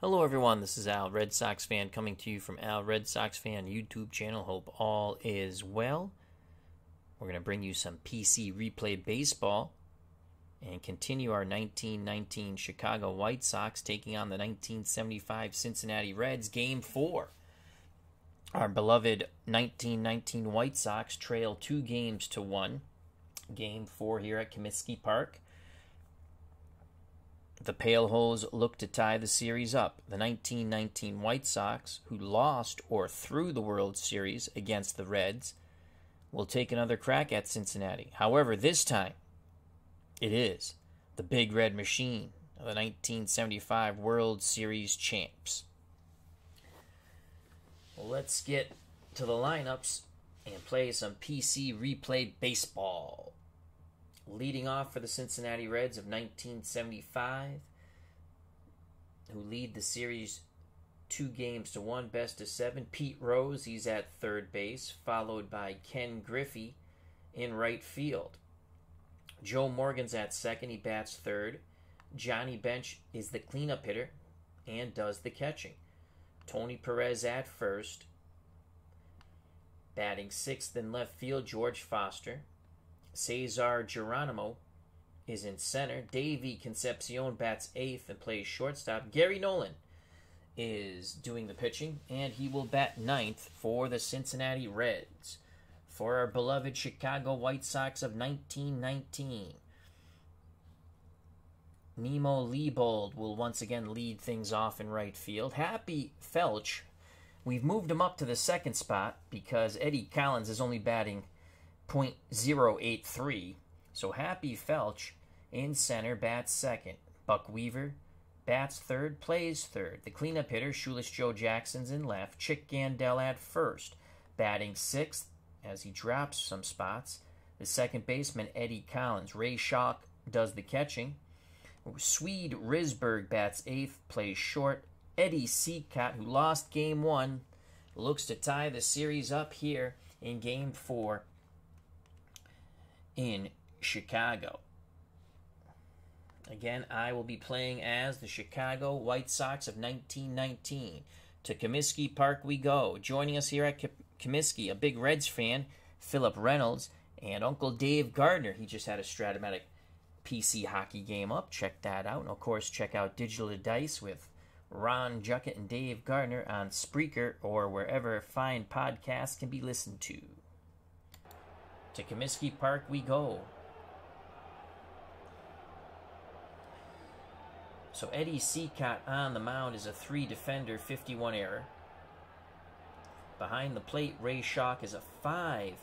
Hello, everyone. This is Al, Red Sox fan, coming to you from Al Red Sox fan YouTube channel. Hope all is well. We're going to bring you some PC replay baseball and continue our 1919 Chicago White Sox taking on the 1975 Cincinnati Reds, Game 4. Our beloved 1919 White Sox trail two games to one. Game 4 here at Comiskey Park. The Pale Hose look to tie the series up. The 1919 White Sox, who lost or threw the World Series against the Reds, will take another crack at Cincinnati. However, this time, it is the Big Red Machine of the 1975 World Series champs. Let's get to the lineups and play some PC replay baseball leading off for the Cincinnati Reds of 1975, who lead the series two games to one, best of seven. Pete Rose, he's at third base, followed by Ken Griffey in right field. Joe Morgan's at second, he bats third. Johnny Bench is the cleanup hitter and does the catching. Tony Perez at first. Batting sixth in left field, George Foster. Cesar Geronimo is in center. Davey Concepcion bats eighth and plays shortstop. Gary Nolan is doing the pitching, and he will bat ninth for the Cincinnati Reds. For our beloved Chicago White Sox of 1919, Nemo Leibold will once again lead things off in right field. Happy Felch, we've moved him up to the second spot because Eddie Collins is only batting 0.083. So Happy Felch in center bats second. Buck Weaver bats third, plays third. The cleanup hitter, Shoeless Joe Jackson's in left. Chick Gandil at first. Batting sixth as he drops some spots. The second baseman, Eddie Collins. Ray Schalk does the catching. Swede Risberg bats eighth, plays short. Eddie Cicotte, who lost game one, looks to tie the series up here in game four in Chicago. Again, I will be playing as the Chicago White Sox of 1919. To Comiskey Park we go. Joining us here at Comiskey, a big Reds fan, Philip Reynolds, and Uncle Dave Gardner. He just had a Stratomatic PC hockey game up. Check that out. And of course, check out Digital Dice with Ron Juckett and Dave Gardner on Spreaker or wherever fine podcasts can be listened to. To Comiskey Park we go. So Eddie Cicotte on the mound is a three defender, 51 error. Behind the plate, Ray Schalk is a five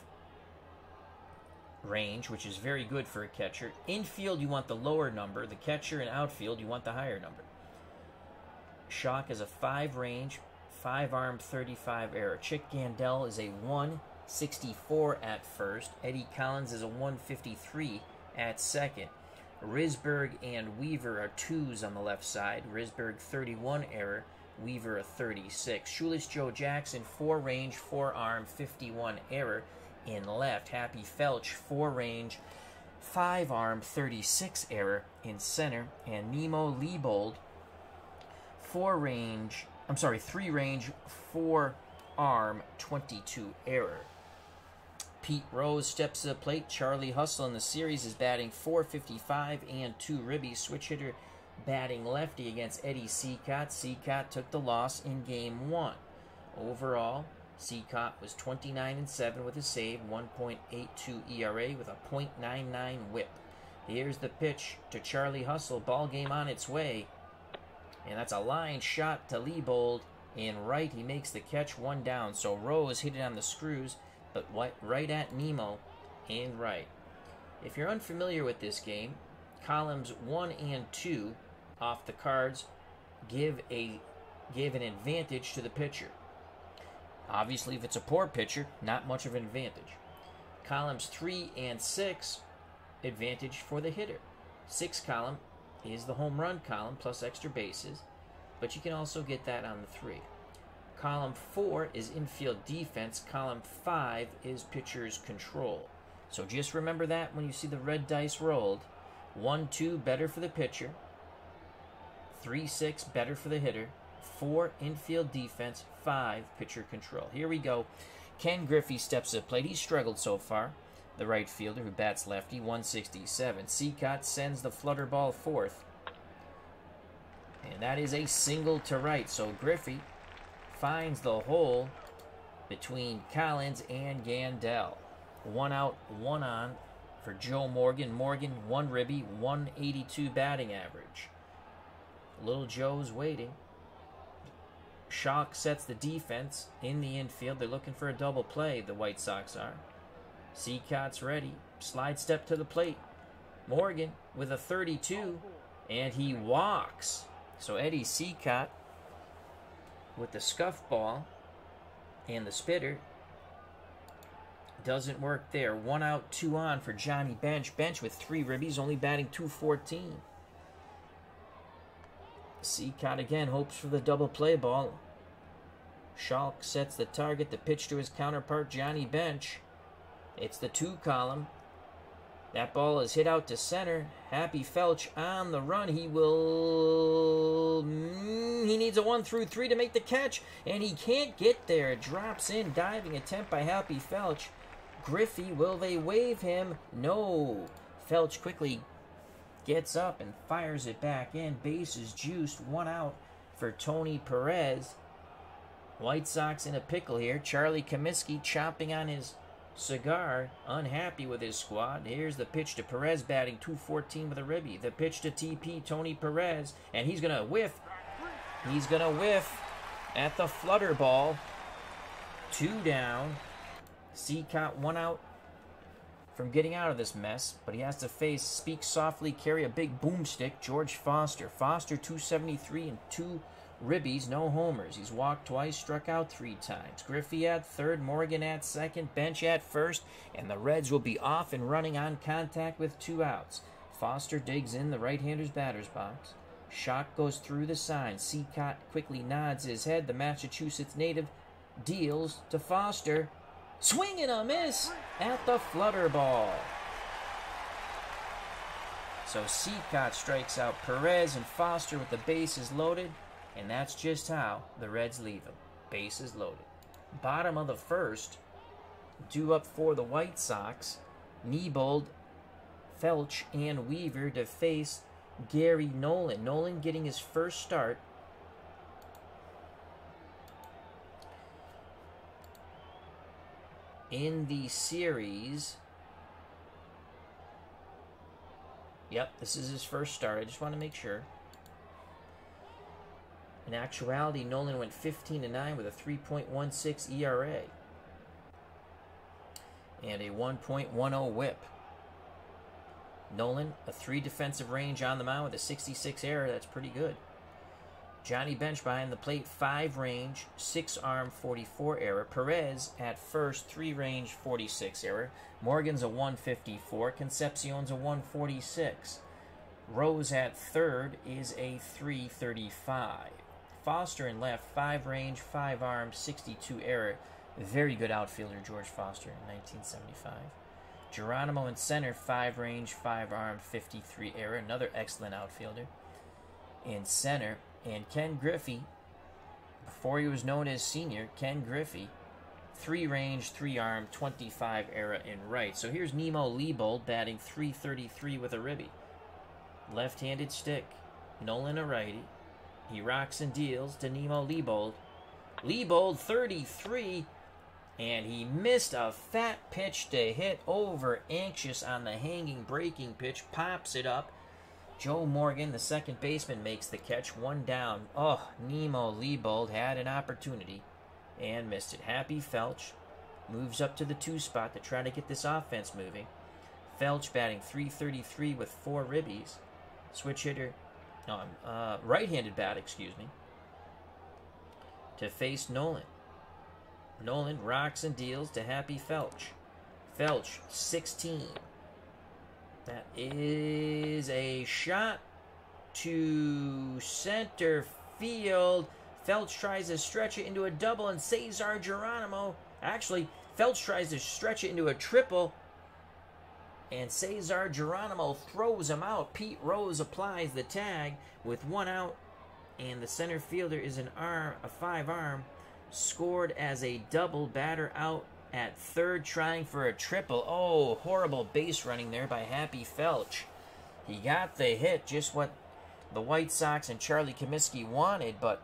range, which is very good for a catcher. Infield, you want the lower number. The catcher and outfield, you want the higher number. Schalk is a five range, five arm, 35 error. Chick Gandil is a one 64 at first. Eddie Collins is a 153 at second. Risberg and Weaver are twos on the left side. Risberg 31 error, Weaver a 36. Shoeless Joe Jackson, four range, four arm, 51 error in left. Happy Felch, four range, five arm, 36 error in center. And Nemo Leibold, four range, I'm sorry, three range, four arm, 22 error. Pete Rose steps to the plate. Charlie Hustle in the series is batting 455 and two ribbies. Switch hitter batting lefty against Eddie Cicotte. Cicotte took the loss in game one. Overall, Cicotte was 29 and 7 with a save, 1.82 ERA with a .99 whip. Here's the pitch to Charlie Hustle. Ball game on its way. And that's a line shot to Leibold. In right, he makes the catch one down. So Rose hit it on the screws but right at Nemo and right. If you're unfamiliar with this game, columns 1 and 2 off the cards give a give an advantage to the pitcher. Obviously, if it's a poor pitcher, not much of an advantage. Columns 3 and 6 advantage for the hitter. 6 column is the home run column plus extra bases, but you can also get that on the 3. Column 4 is infield defense. Column 5 is pitcher's control. So just remember that when you see the red dice rolled. 1 2 better for the pitcher. 3 6 better for the hitter. four infield defense, five pitcher control. Here we go. Ken Griffey steps to plate. He's struggled so far. The right fielder who bats lefty, 167. Cicotte sends the flutter ball fourth. And that is a single to right. So Griffey finds the hole between Collins and Gandil. One out, one on for Joe Morgan. Morgan, one ribby, 182 batting average. Little Joe's waiting. Schalk sets the defense in the infield. They're looking for a double play, the White Sox are. Cicotte's ready. Slide step to the plate. Morgan with a 32, and he walks. So Eddie Cicotte with the scuff ball and the spitter doesn't work there. One out, two on for Johnny Bench. Bench with three ribbies, only batting 214. Cicotte again hopes for the double play ball. Schalk sets the target, the pitch to his counterpart, Johnny Bench. It's the two column. That ball is hit out to center. Happy Felch on the run. He will. Mm, he needs a one through three to make the catch, and he can't get there. Drops in, diving attempt by Happy Felch. Griffey, will they wave him? No. Felch quickly gets up and fires it back in. Bases juiced. One out for Tony Perez. White Sox in a pickle here. Charlie Comiskey chopping on his cigar, unhappy with his squad. Here's the pitch to Perez batting 214 with a ribby. The pitch to TP Tony Perez, and he's gonna whiff. He's gonna whiff at the flutter ball. Two down. Cicotte one out from getting out of this mess, but he has to face speak softly, carry a big boomstick. George Foster. Foster 273 and two Ribbies, no homers. He's walked twice, struck out three times. Griffey at third, Morgan at second, Bench at first, and the Reds will be off and running on contact with two outs. Foster digs in the right-hander's batter's box. Schalk goes through the sign. Cicotte quickly nods his head. The Massachusetts native deals to Foster. Swing and a miss at the flutter ball. So Cicotte strikes out Perez and Foster with the bases loaded. And that's just how the Reds leave them. Bases loaded. Bottom of the first, due up for the White Sox, Leibold, Felch, and Weaver to face Gary Nolan. Nolan getting his first start. In the series. Yep, this is his first start. I just want to make sure. In actuality, Nolan went 15 to 9 with a 3.16 ERA and a 1.10 whip. Nolan, a three defensive range on the mound with a 66 error. That's pretty good. Johnny Bench behind the plate, five range, six arm, 44 error. Perez at first, three range, 46 error. Morgan's a 154. Concepcion's a 146. Rose at third is a 335. Foster in left, five range, five arm, 62 error. Very good outfielder, George Foster in 1975. Geronimo in center, five range, five arm, 53 error. Another excellent outfielder in center. And Ken Griffey, before he was known as senior, Ken Griffey, three range, three arm, 25 era in right. So here's Nemo Leibold batting 333 with a ribby. Left handed stick. Nolan a righty. He rocks and deals to Nemo Leibold. Leibold 33, and he missed a fat pitch to hit over anxious on the hanging breaking pitch, pops it up. Joe Morgan, the second baseman, makes the catch, one down. Oh, Nemo Leibold had an opportunity and missed it. Happy Felch moves up to the two spot to try to get this offense moving. Felch batting 333 with four ribbies. Switch hitter no, uh, right-handed bat, excuse me, to face Nolan. Nolan rocks and deals to Happy Felch. Felch, 16. That is a shot to center field. Felch tries to stretch it into a double, and Cesar Geronimo. Actually, Felch tries to stretch it into a triple, and Cesar Geronimo throws him out. Pete Rose applies the tag with one out and the center fielder is an arm, a five arm, scored as a double batter out at third, trying for a triple. Oh, horrible base running there by Happy Felch. He got the hit, just what the White Sox and Charlie Comiskey wanted, but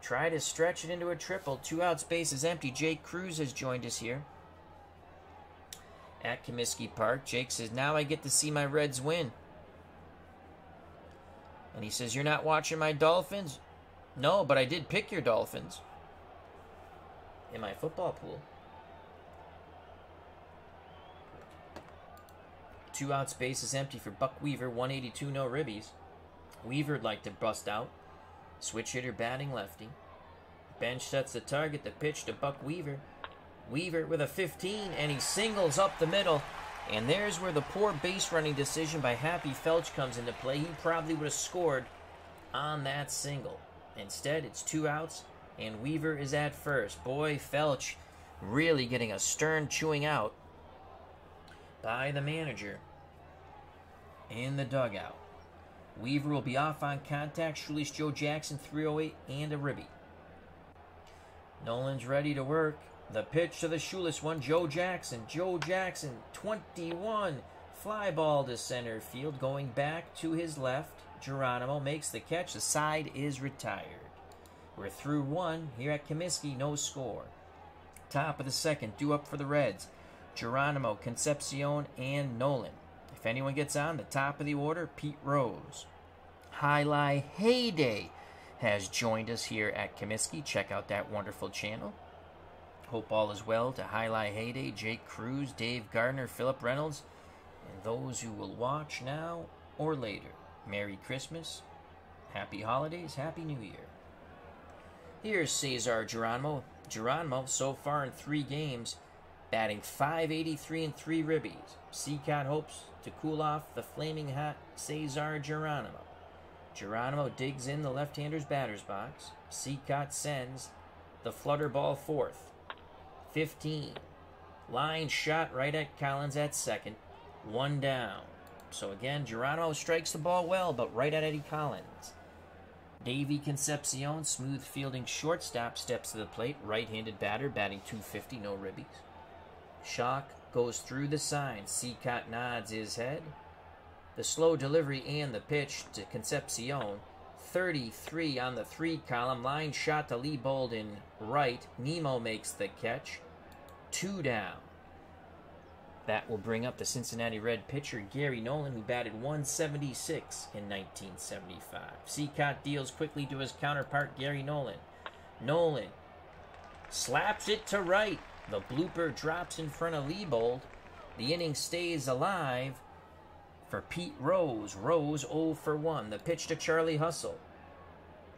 tried to stretch it into a triple. Two out, space is empty. Jake Cruz has joined us here at Comiskey Park. Jake says, Now I get to see my Reds win. And he says, You're not watching my Dolphins? No, but I did pick your Dolphins in my football pool. Two out space is empty for Buck Weaver, 182, no ribbies. Weaver'd like to bust out. Switch hitter batting lefty. Bench sets the target, the pitch to Buck Weaver. Weaver with a 15, and he singles up the middle. And there's where the poor base running decision by Happy Felch comes into play. He probably would have scored on that single. Instead, it's two outs, and Weaver is at first. Boy, Felch really getting a stern chewing out by the manager in the dugout. Weaver will be off on contact. Shoeless Joe Jackson, 308, and a ribby. Nolan's ready to work. The pitch to the shoeless one, Joe Jackson. Joe Jackson, 21. Fly ball to center field, going back to his left. Geronimo makes the catch. The side is retired. We're through one here at Comiskey, no score. Top of the second, due up for the Reds. Geronimo, Concepcion, and Nolan. If anyone gets on the top of the order, Pete Rose. Highlight Heyday has joined us here at Comiskey. Check out that wonderful channel. Hope all is well to Highlight Heyday, Jake Cruz, Dave Gardner, Philip Reynolds, and those who will watch now or later. Merry Christmas, Happy Holidays, Happy New Year. Here's Cesar Geronimo. Geronimo, so far in three games, batting 583 and three ribbies. Cicotte hopes to cool off the flaming hot Cesar Geronimo. Geronimo digs in the left-hander's batter's box. Cicotte sends the flutter ball fourth. 15. Line shot right at Collins at second. One down. So again, Geronimo strikes the ball well, but right at Eddie Collins. Davy Concepcion, smooth fielding shortstop, steps to the plate. Right handed batter, batting 250, no ribbies. Schalk goes through the sign. Cicotte nods his head. The slow delivery and the pitch to Concepcion. 33 on the three column. Line shot to Lee Bolden right. Nemo makes the catch. Two down. That will bring up the Cincinnati Red pitcher Gary Nolan, who batted 176 in 1975. Cicotte deals quickly to his counterpart Gary Nolan. Nolan slaps it to right. The blooper drops in front of Leibold. The inning stays alive for Pete Rose. Rose 0 for 1. The pitch to Charlie Hustle.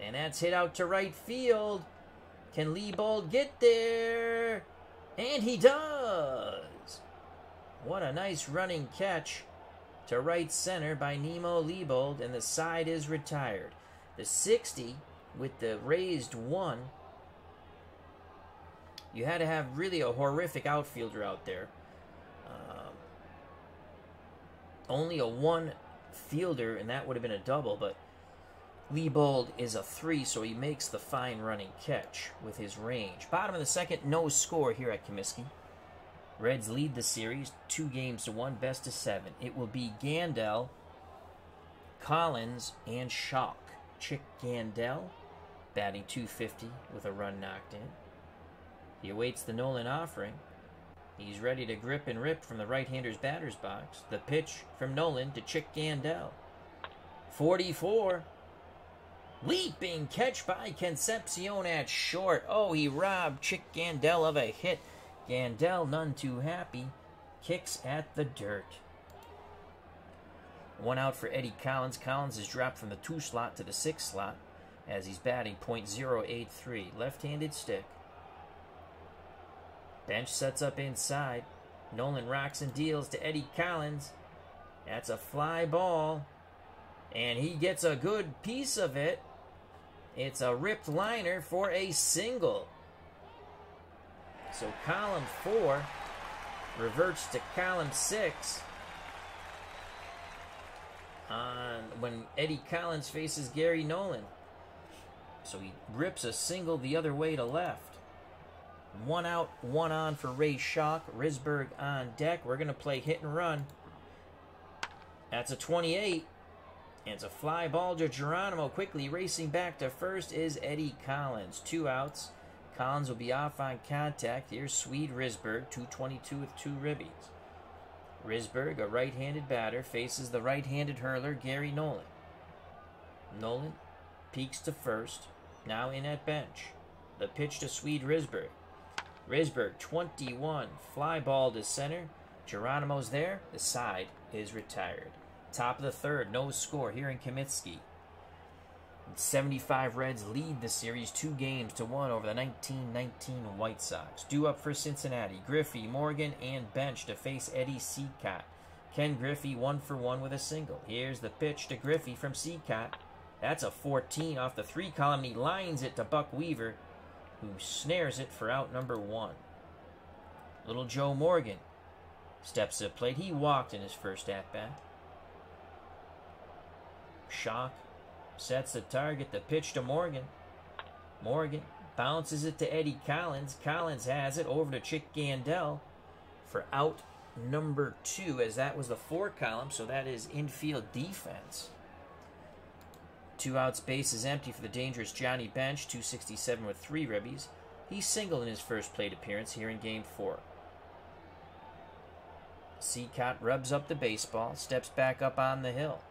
And that's hit out to right field. Can Leibold get there? And he does! What a nice running catch to right center by Nemo Leibold, and the side is retired. The 60 with the raised one. You had to have really a horrific outfielder out there. Only a one fielder, and that would have been a double, but Leibold is a three, so he makes the fine running catch with his range. Bottom of the second, no score here at Comiskey. Reds lead the series two games to one, best of seven. It will be Gandil, Collins, and Schalk. Chick Gandil, batting 250 with a run knocked in. He awaits the Nolan offering. He's ready to grip and rip from the right-hander's batter's box. The pitch from Nolan to Chick Gandil. 44. Leaping catch by Concepcion at short. Oh, he robbed Chick Gandil of a hit. Gandil, none too happy, kicks at the dirt. One out for Eddie Collins. Collins is dropped from the two slot to the six slot as he's batting .083. Left-handed stick. Bench sets up inside. Nolan rocks and deals to Eddie Collins. That's a fly ball. And he gets a good piece of it. It's a ripped liner for a single. So column 4 reverts to column 6 on when Eddie Collins faces Gary Nolan. So he rips a single the other way to left. One out, one on for Ray Schalk. Risberg on deck. We're going to play hit and run. That's a 28. And it's a fly ball to Geronimo. Quickly racing back to first is Eddie Collins. Two outs. Collins will be off on contact. Here's Swede Risberg, 222 with two ribbies. Risberg, a right handed batter, faces the right handed hurler, Gary Nolan. Nolan peeks to first, now in at bench. The pitch to Swede Risberg. Risberg, 21, fly ball to center. Geronimo's there. The side is retired. Top of the third, no score here in Comiskey. 75 Reds lead the series two games to one over the 1919 White Sox. Due up for Cincinnati, Griffey, Morgan, and Bench to face Eddie Cicotte. Ken Griffey one for one with a single. Here's the pitch to Griffey from Cicotte. That's a 14 off the three column. He lines it to Buck Weaver, who snares it for out number one. Little Joe Morgan steps to the plate. He walked in his first at bat. Schalk sets the target, the pitch to Morgan. Morgan bounces it to Eddie Collins. Collins has it over to Chick Gandil for out number two, as that was the four column, so that is infield defense. Two outs, base is empty for the dangerous Johnny Bench, 267 with three ribbies. He singled in his first plate appearance here in game four. Cicotte rubs up the baseball, steps back up on the hill.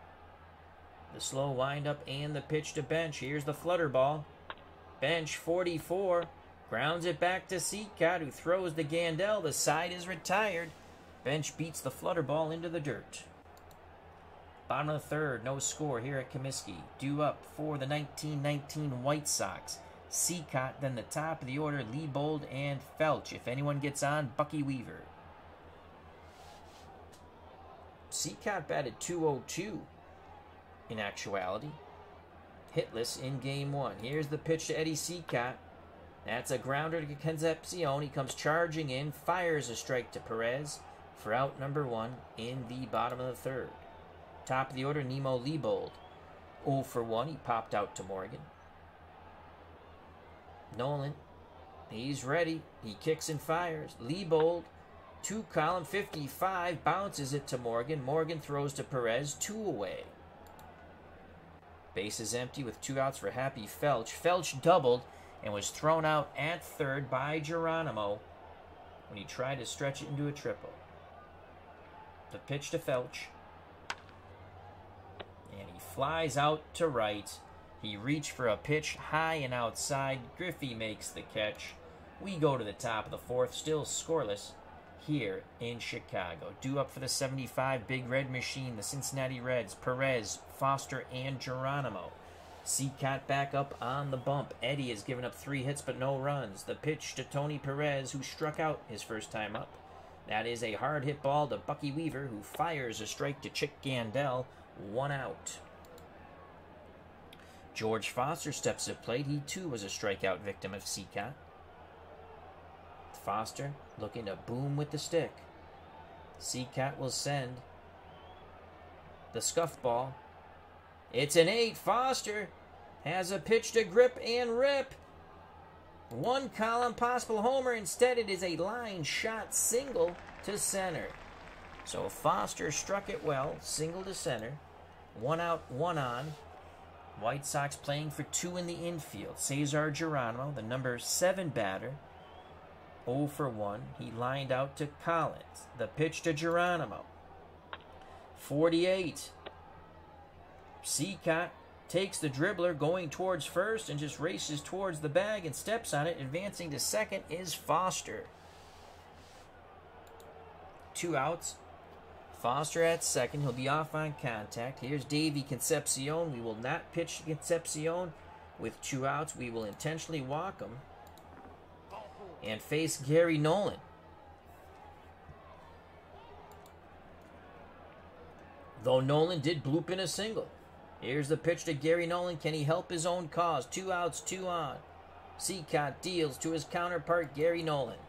The slow windup and the pitch to bench. Here's the flutter ball. Bench 44 grounds it back to Cicotte, who throws the Gandil. The side is retired. Bench beats the flutter ball into the dirt. Bottom of the third, no score here at Comiskey. Due up for the 1919 White Sox. Cicotte, then the top of the order, Leibold and Felch. If anyone gets on, Bucky Weaver. Cicotte batted 202 in actuality. Hitless in game one. Here's the pitch to Eddie Cicotte. That's a grounder to Concepcion. He comes charging in, fires a strike to Perez for out number one in the bottom of the third. Top of the order, Nemo Leibold. 0 for 1. He popped out to Morgan. Nolan. He's ready. He kicks and fires. Leibold. Two column 55 bounces it to Morgan. Morgan throws to Perez. Two away. Base is empty with two outs for Happy Felch. Felch doubled and was thrown out at third by Geronimo when he tried to stretch it into a triple. The pitch to Felch. Flies out to right. He reached for a pitch high and outside. Griffey makes the catch. We go to the top of the fourth, still scoreless here in Chicago. Due up for the 75 Big Red Machine, the Cincinnati Reds, Perez, Foster, and Geronimo. Cicotte back up on the bump. Eddie has given up three hits but no runs. The pitch to Tony Perez, who struck out his first time up. That is a hard hit ball to Bucky Weaver, who fires a strike to Chick Gandil. One out. George Foster steps to plate. He too was a strikeout victim of Cicotte. Foster looking to boom with the stick. Cicotte will send the scuff ball. It's an eight. Foster has a pitch to grip and rip. One column possible homer. Instead, it is a line shot single to center. So Foster struck it well, single to center. One out, one on. White Sox playing for two in the infield. Cesar Geronimo, the number seven batter, 0 for 1. He lined out to Collins. The pitch to Geronimo. 48. Cicotte takes the dribbler going towards first and just races towards the bag and steps on it. Advancing to second is Foster. Two outs. Foster at second. He'll be off on contact. Here's Davy Concepcion. We will not pitch Concepcion with two outs. We will intentionally walk him and face Gary Nolan. Though Nolan did bloop in a single. Here's the pitch to Gary Nolan. Can he help his own cause? Two outs, two on. Cicotte deals to his counterpart, Gary Nolan.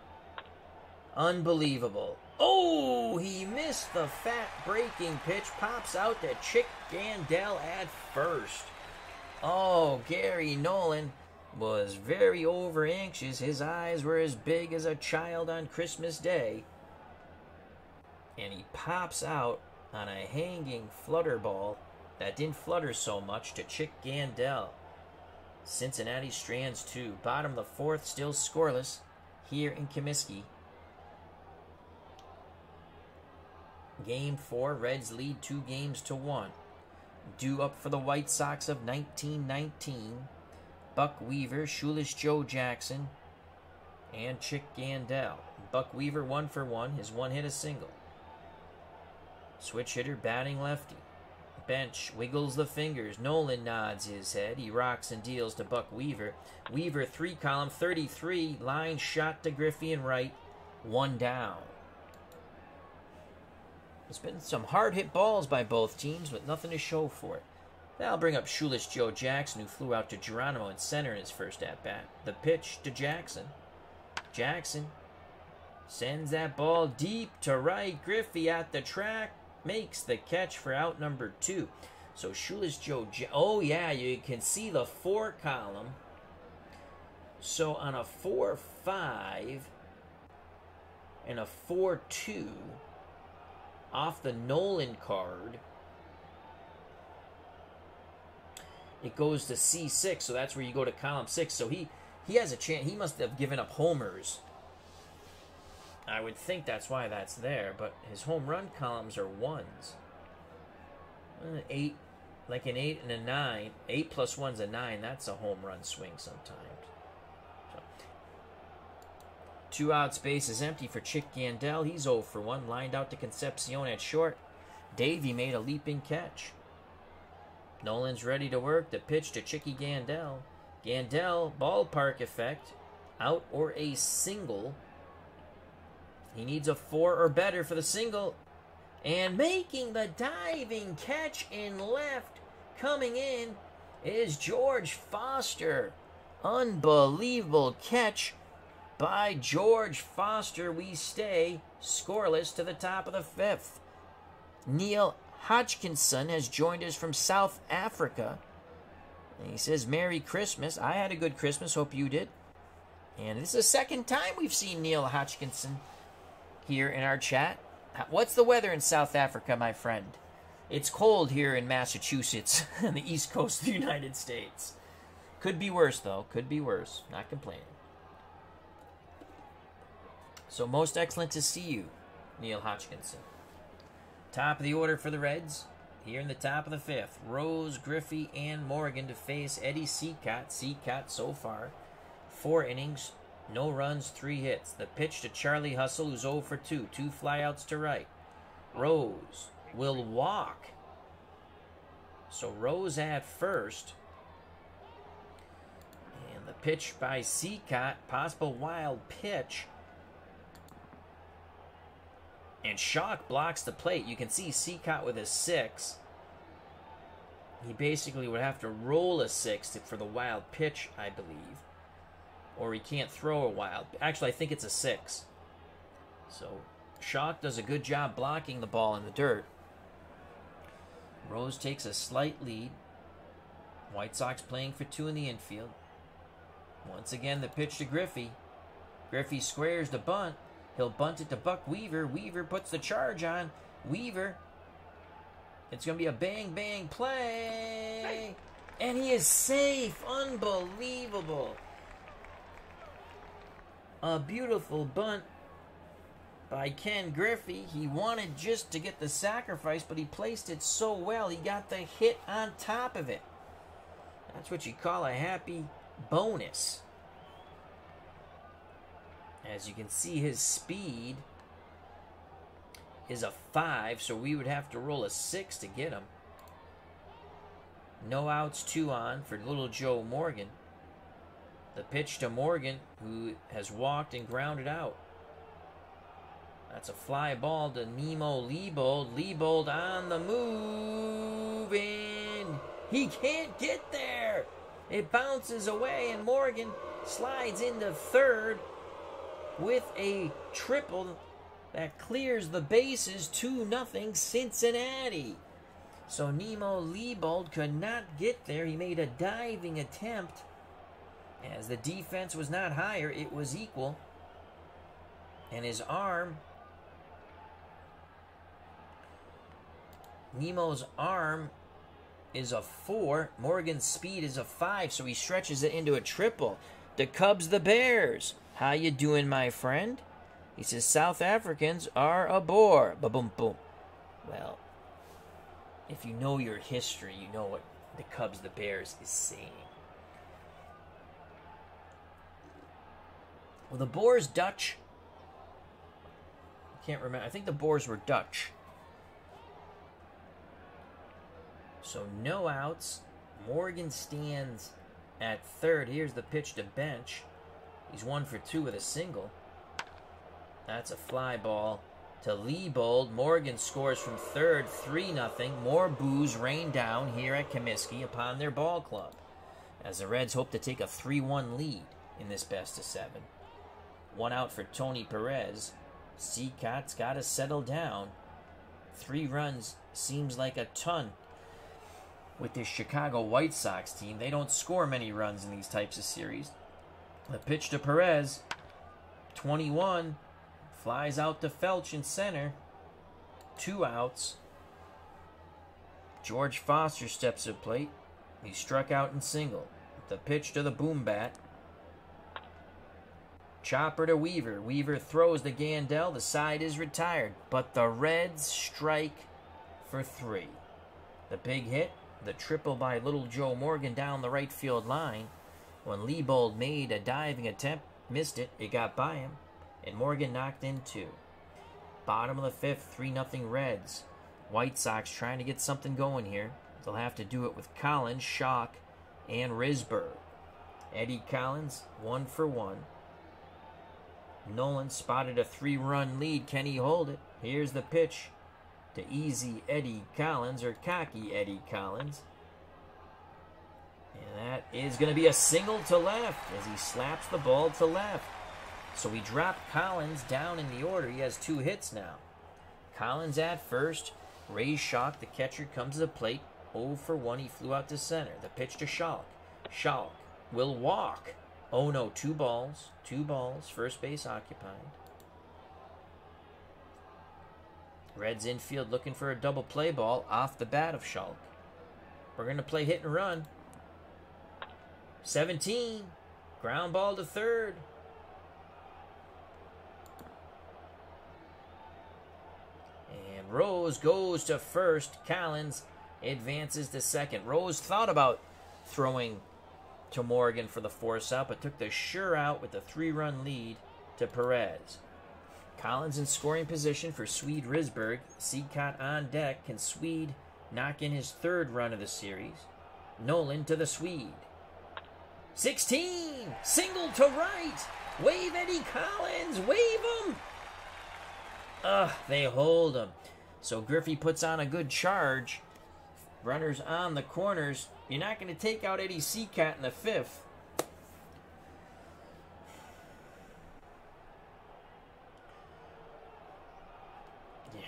Unbelievable. Oh, he missed the fat breaking pitch. Pops out to Chick Gandil at first. Oh, Gary Nolan was very over anxious. His eyes were as big as a child on Christmas Day. And he pops out on a hanging flutter ball that didn't flutter so much to Chick Gandil. Cincinnati strands two. Bottom of the fourth, still scoreless here in Comiskey. Game four, Reds lead two games to one. Due up for the White Sox of 1919. Buck Weaver, Shoeless Joe Jackson, and Chick Gandil. Buck Weaver one for one, his one hit a single. Switch hitter batting lefty. Bench wiggles the fingers. Nolan nods his head. He rocks and deals to Buck Weaver. Weaver three column 33 line shot to Griffey and right. One down. There's been some hard hit balls by both teams, but nothing to show for it. That'll bring up Shoeless Joe Jackson, who flew out to Geronimo in center in his first at bat. The pitch to Jackson. Jackson sends that ball deep to right. Griffey at the track makes the catch for out number two. So Shoeless Joe. Ja- oh yeah, you can see the four column. So on a four five and a four two off the Nolan card. It goes to C6, so that's where you go to column 6. So he he has a chance. He must have given up homers I would think that's why that's there, but his home run columns are ones. Uh, eight, like an eight and a nine. Eight plus one's a nine. That's a home run swing sometimes. Two out space is empty for Chick Gandil. He's 0 for 1. Lined out to Concepcion at short. Davy made a leaping catch. Nolan's ready to work. The pitch to Chicky Gandil. Gandil, ballpark effect. Out or a single. He needs a four or better for the single. And making the diving catch in left, coming in, is George Foster. Unbelievable catch by George Foster. We stay scoreless to the top of the fifth. Neil Hodgkinson has joined us from South Africa. And he says, Merry Christmas. I had a good Christmas. Hope you did. And this is the second time we've seen Neil Hodgkinson here in our chat. What's the weather in South Africa, my friend? It's cold here in Massachusetts, on the east coast of the United States. Could be worse, though. Could be worse. Not complaining. So, most excellent to see you, Neil Hodgkinson. Top of the order for the Reds. Here in the top of the fifth, Rose, Griffey, and Morgan to face Eddie Cicotte. Cicotte so far, four innings, no runs, three hits. The pitch to Charlie Hustle, who's 0 for 2. Two flyouts to right. Rose will walk. So Rose at first. And the pitch by Cicotte, possible wild pitch. And Schalk blocks the plate. You can see Cicotte with a six. He basically would have to roll a six for the wild pitch, I believe or he can't throw a wild. Actually, I think it's a six. So Schalk does a good job blocking the ball in the dirt. Rose takes a slight lead. White Sox playing for two in the infield. Once again, the pitch to Griffey. Griffey squares the bunt. He'll bunt it to Buck Weaver. Weaver puts the charge on. Weaver. It's going to be a bang bang play. And he is safe. Unbelievable. A beautiful bunt by Ken Griffey. He wanted just to get the sacrifice, but he placed it so well, he got the hit on top of it. That's what you call a happy bonus. As you can see, his speed is a 5, so we would have to roll a 6 to get him. No outs, two on for little Joe Morgan. The pitch to Morgan, who has walked and grounded out. That's a fly ball to Nemo Leibold. Leibold on the move, and he can't get there. It bounces away, and Morgan slides into third with a triple that clears the bases 2 nothing Cincinnati. So Nemo Leibold could not get there. He made a diving attempt. As the defense was not higher, it was equal. And his arm, Nemo's arm is a four. Morgan's speed is a five, so he stretches it into a triple. The Cubs, the Bears. How you doing, my friend? He says South Africans are a bore. Ba boom boom. Well, if you know your history, you know what the Cubs, the Bears is saying. Well, the Boers Dutch. I can't remember. I think the Boers were Dutch. So no outs. Morgan stands at third. Here's the pitch to bench. He's one for two with a single. That's a fly ball to Leibold. Morgan scores from third, 3 0. More boos rain down here at Comiskey upon their ball club as the Reds hope to take a 3 1 lead in this best of seven. One out for Tony Perez. Cicotte's got to settle down. Three runs seems like a ton with this Chicago White Sox team. They don't score many runs in these types of series. The pitch to Perez, 21, flies out to Felch in center. Two outs. George Foster steps to plate. He struck out in single. The pitch to the boom bat. Chopper to Weaver. Weaver throws the Gandil. The side is retired. But the Reds strike for three. The big hit the triple by Little Joe Morgan down the right field line. When Leibold made a diving attempt, missed it, it got by him, and Morgan knocked in two. Bottom of the fifth, 3 0 Reds. White Sox trying to get something going here. They'll have to do it with Collins, Schalk, and Risberg. Eddie Collins, one for one. Nolan spotted a three run lead. Can he hold it? Here's the pitch to easy Eddie Collins or cocky Eddie Collins. And that is going to be a single to left as he slaps the ball to left. So we drop Collins down in the order. He has two hits now. Collins at first. Ray Schalk, the catcher, comes to the plate. 0 for 1. He flew out to center. The pitch to Schalk. Schalk will walk. Oh no, two balls. Two balls. First base occupied. Reds infield looking for a double play ball off the bat of Schalk. We're going to play hit and run. 17. Ground ball to third. And Rose goes to first. Collins advances to second. Rose thought about throwing to Morgan for the force out, but took the sure out with the three run lead to Perez. Collins in scoring position for Swede Risberg. Cicotte on deck. Can Swede knock in his third run of the series? Nolan to the Swede. 16! Single to right! Wave Eddie Collins! Wave him! Ugh, they hold him. So Griffey puts on a good charge. Runners on the corners. You're not going to take out Eddie Cicotte in the fifth. Yeah.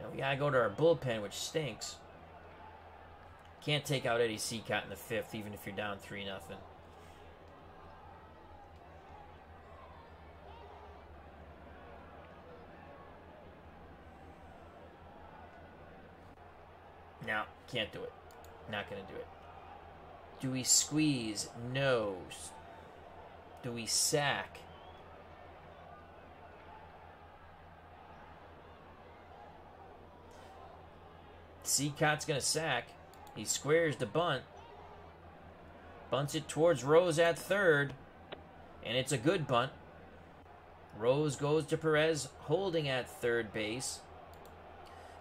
Now we gotta go to our bullpen, which stinks. Can't take out Eddie Cicotte in the fifth, even if you're down three nothing. No, can't do it. Not gonna do it. Do we squeeze? No. Do we sack? Cicotte's going to sack. He squares the bunt. Bunts it towards Rose at third. And it's a good bunt. Rose goes to Perez, holding at third base.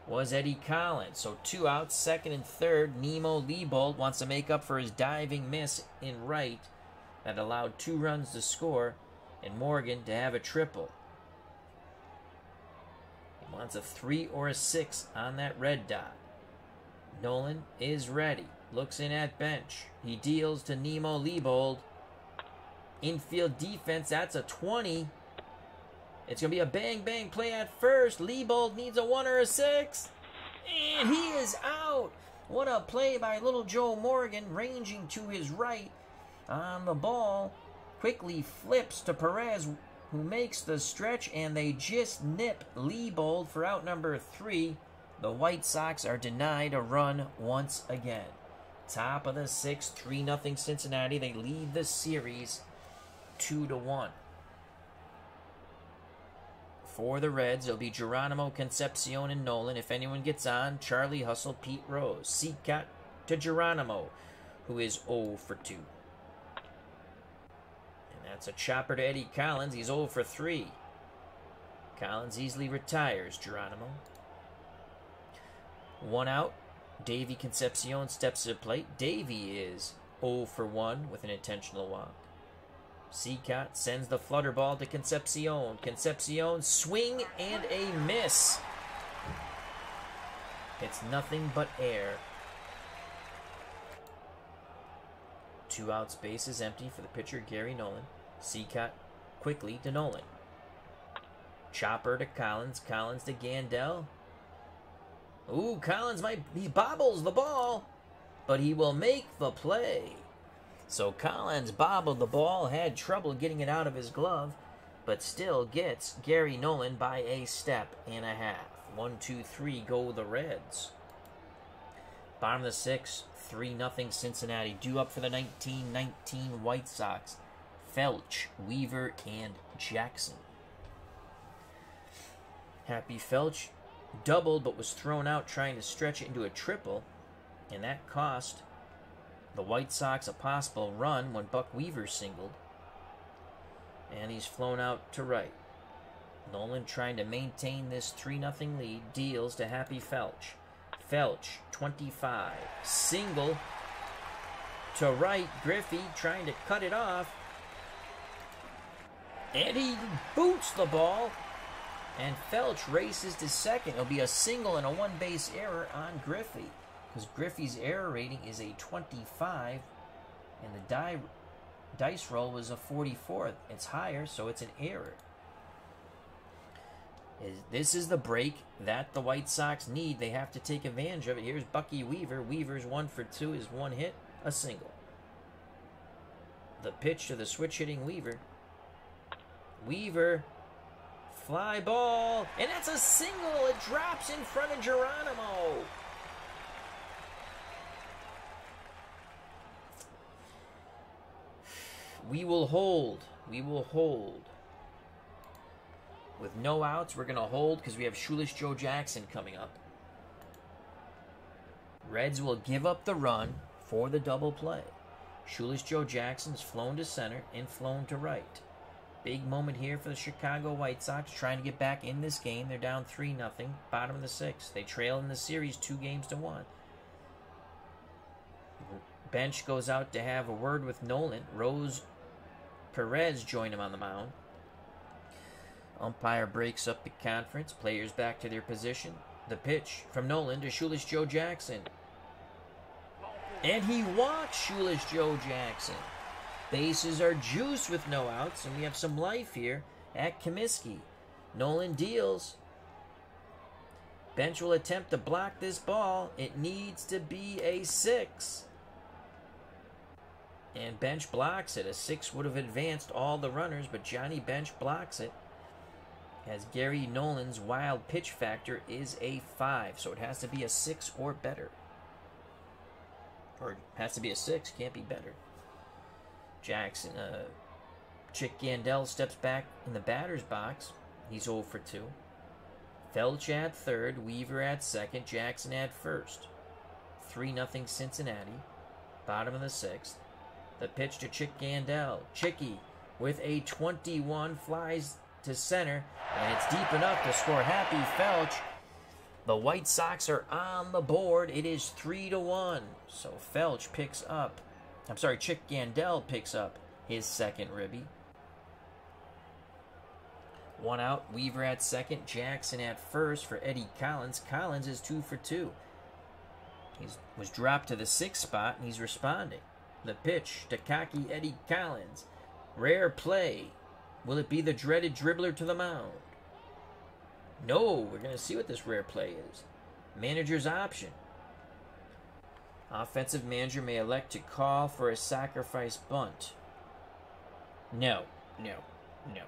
Was Eddie Collins. So two outs, second and third. Nemo Leibold wants to make up for his diving miss in right that allowed two runs to score and Morgan to have a triple. He wants a three or a six on that red dot. Nolan is ready. Looks in at bench. He deals to Nemo Leibold. Infield defense, that's a 20. It's going to be a bang bang play at first. Leibold needs a 1 or a 6. And he is out. What a play by little Joe Morgan, ranging to his right on the ball. Quickly flips to Perez, who makes the stretch, and they just nip Leibold for out number three. The White Sox are denied a run once again. Top of the sixth, 3 0 Cincinnati. They lead the series 2 to 1. For the Reds, it'll be Geronimo, Concepcion, and Nolan. If anyone gets on, Charlie Hustle, Pete Rose. Cicotte to Geronimo, who is 0 for 2. And that's a chopper to Eddie Collins. He's 0 for 3. Collins easily retires Geronimo. One out. Davy Concepcion steps to the plate. Davy is 0 for 1 with an intentional walk. Cicotte sends the flutter ball to Concepcion. Concepcion swing and a miss. It's nothing but air. Two outs, base is empty for the pitcher Gary Nolan. Cicotte quickly to Nolan. Chopper to Collins. Collins to Gandil. Ooh, Collins might he bobbles the ball, but he will make the play. So Collins bobbled the ball, had trouble getting it out of his glove, but still gets Gary Nolan by a step and a half. One, two, three, go the Reds. Bottom of the sixth, 3 nothing Cincinnati. Due up for the 1919 White Sox. Felch, Weaver, and Jackson. Happy Felch doubled but was thrown out trying to stretch it into a triple, and that cost the White Sox a possible run when Buck Weaver singled. And he's flown out to right. Nolan trying to maintain this 3 0 lead, deals to Happy Felch. Felch, 25. Single to right. Griffey trying to cut it off. And he boots the ball. And Felch races to second. It'll be a single and a one base error on Griffey because Griffey's error rating is a 25, and the die, dice roll was a 44. It's higher, so it's an error. This is the break that the White Sox need. They have to take advantage of it. Here's Bucky Weaver. Weaver's one for two is one hit, a single. The pitch to the switch hitting Weaver. Weaver, fly ball, and that's a single. It drops in front of Geronimo. We will hold. We will hold. With no outs, we're going to hold because we have Shoeless Joe Jackson coming up. Reds will give up the run for the double play. Shoeless Joe Jackson's flown to center and flown to right. Big moment here for the Chicago White Sox trying to get back in this game. They're down 3 0, bottom of the sixth. They trail in the series two games to one. Bench goes out to have a word with Nolan. Rose Perez joined him on the mound. Umpire breaks up the conference. Players back to their position. The pitch from Nolan to Shoeless Joe Jackson. And he walks Shoeless Joe Jackson. Bases are juiced with no outs, and we have some life here at Comiskey. Nolan deals. Bench will attempt to block this ball. It needs to be a six and Bench blocks it. A six would have advanced all the runners, but Johnny Bench blocks it. As Gary Nolan's wild pitch factor is a five, so it has to be a six or better. Or has to be a six, can't be better. Jackson, uh, Chick Gandil steps back in the batter's box. He's 0 for 2. Felch at third, Weaver at second, Jackson at first. 3 0 Cincinnati. Bottom of the sixth. The pitch to Chick Gandil. Chicky with a 21 flies to center, and it's deep enough to score Happy Felch. The White Sox are on the board. It is 3 to 1. So Felch picks up. I'm sorry, Chick Gandil picks up his second ribby. One out, Weaver at second, Jackson at first for Eddie Collins. Collins is two for two. He was dropped to the sixth spot and he's responding. The pitch to cocky Eddie Collins. Rare play. Will it be the dreaded dribbler to the mound? No, we're going to see what this rare play is. Manager's option. Offensive manager may elect to call for a sacrifice bunt. No, no, no,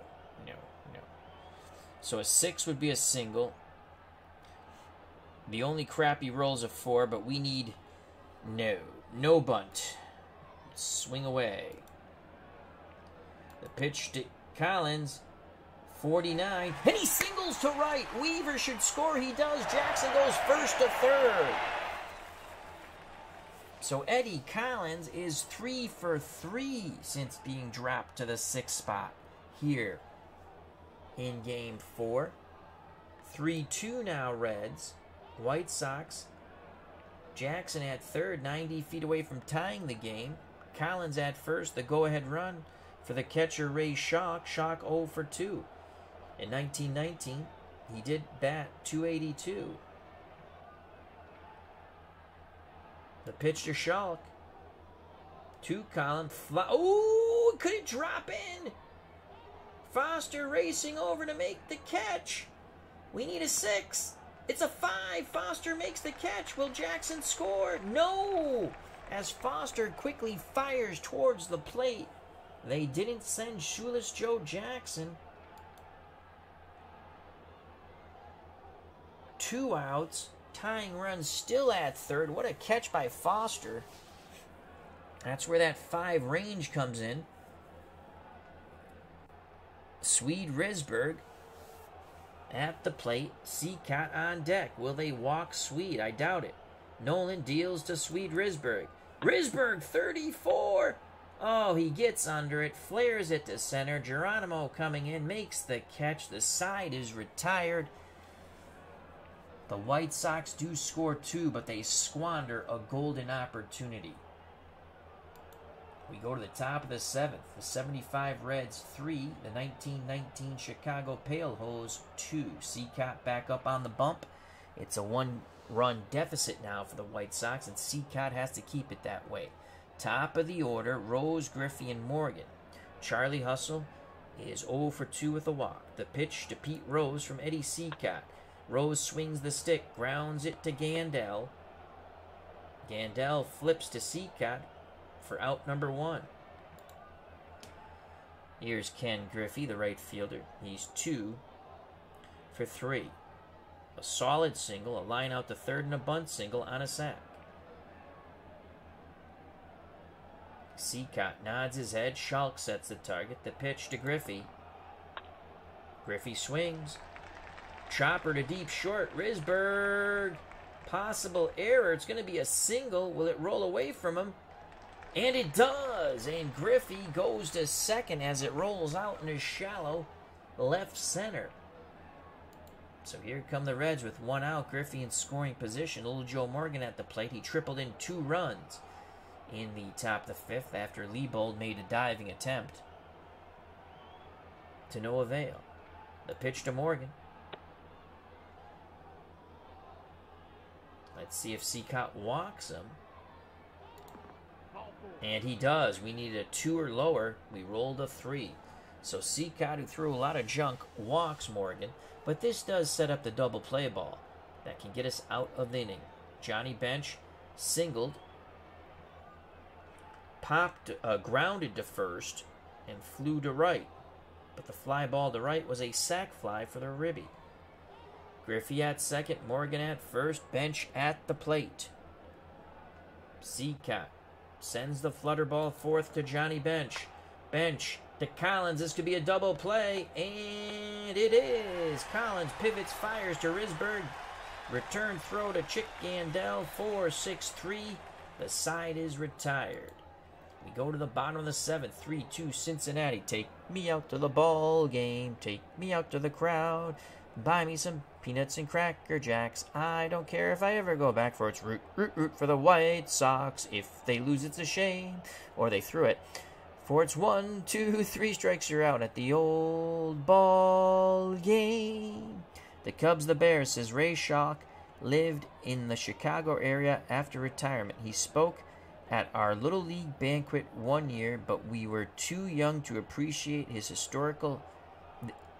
no, no. So a six would be a single. The only crappy rolls a four, but we need no, no bunt. Swing away. The pitch to Collins, 49, and he singles to right. Weaver should score. He does. Jackson goes first to third. So Eddie Collins is three for three since being dropped to the sixth spot here in game four. 3 2 now, Reds. White Sox. Jackson at third, 90 feet away from tying the game. Collins at first, the go ahead run for the catcher Ray Schalk. Schalk 0 for 2. In 1919, he did bat 282. The pitch to Schalk. To Collins. Fly- Ooh, could it drop in? Foster racing over to make the catch. We need a six. It's a five. Foster makes the catch. Will Jackson score? No! As Foster quickly fires towards the plate. They didn't send Shoeless Joe Jackson. Two outs. Tying run still at third. What a catch by Foster. That's where that five range comes in. Swede Risberg at the plate. Cicotte on deck. Will they walk Swede? I doubt it. Nolan deals to Swede Risberg. Risberg, 34. Oh, he gets under it, flares it to center. Geronimo coming in, makes the catch. The side is retired. The White Sox do score two, but they squander a golden opportunity. We go to the top of the seventh. The 75 Reds, three. The 1919 Chicago Pale Hose, two. Cicotte back up on the bump. It's a one run deficit now for the White Sox, and Cicotte has to keep it that way. Top of the order, Rose, Griffey, and Morgan. Charlie Hustle is 0 for 2 with a walk. The pitch to Pete Rose from Eddie Cicotte. Rose swings the stick, grounds it to Gandil. Gandil flips to Cicotte for out number one. Here's Ken Griffey, the right fielder. He's two for three. A solid single, a line out to third, and a bunt single on a sack. Cicotte nods his head. Schalk sets the target. The pitch to Griffey. Griffey swings. Chopper to deep short. Risberg. Possible error. It's going to be a single. Will it roll away from him? And it does. And Griffey goes to second as it rolls out in into shallow left center. So here come the Reds with one out. Griffey in scoring position. Little Joe Morgan at the plate. He tripled in two runs in the top of the fifth after Leibold made a diving attempt. To no avail. The pitch to Morgan. Let's see if Cicotte walks him. And he does. We needed a two or lower. We rolled a three. So Cicotte, who threw a lot of junk, walks Morgan. But this does set up the double play ball that can get us out of the inning. Johnny Bench singled, popped, uh, grounded to first, and flew to right. But the fly ball to right was a sac fly for the Ribby. Griffey at second, Morgan at first, Bench at the plate. Cicotte sends the flutter ball forth to Johnny Bench. Bench to Collins. This could be a double play, and it is. Collins pivots, fires to Risberg. Return throw to Chick Gandil. 4 6 3. The side is retired. We go to the bottom of the seventh. 3 2 Cincinnati. Take me out to the ball game. Take me out to the crowd. Buy me some peanuts and cracker jacks. I don't care if I ever go back for its root, root, root for the White Sox. If they lose, it's a shame. Or they threw it. For it's one, two, three strikes, you're out at the old ball game. The Cubs, the Bears, says Ray Schalk lived in the Chicago area after retirement. He spoke at our Little League banquet one year, but we were too young to appreciate his historical